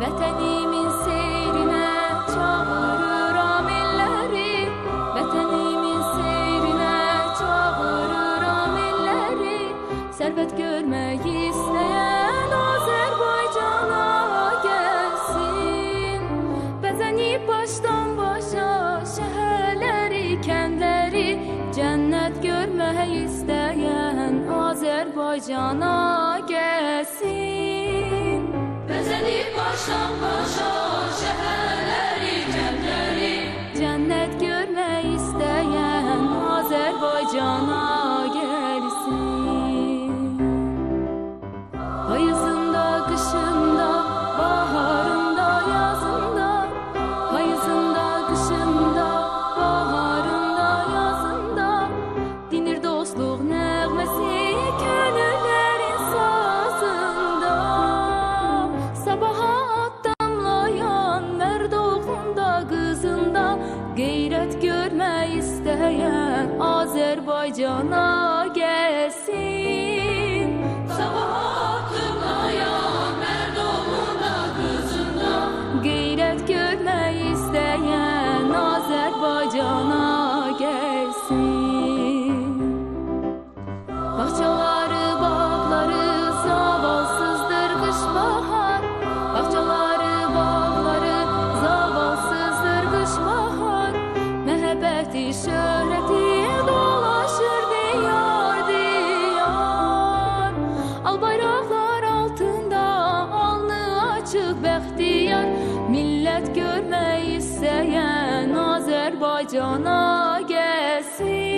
Vətənimin seyrinə çağırıram elləri Vətənimin seyrinə çağırıram elləri Sərvət görmək istəyən Azərbaycana gəlsin Bəzənib başdan başa şəhərləri, kəndləri Cənnət görmək istəyən Azərbaycana gəlsin Başdan başa şəhərləri, kəndləri Cənnət görmək istəyən Azərbaycana Azərbaycana gəlsin Sabaha addamlayan mərd oğlunda, qızında Qeyrət görmək istəyən Azərbaycana gəlsin Bağçaları, bağları zavalsızdır qış bahar. Bağçaları, bağları zavalsızdır qış bahar. Məhəbbəti, şöhrəti açıq bəxtiyar millət görmək istəyən Azərbaycana gəlsin.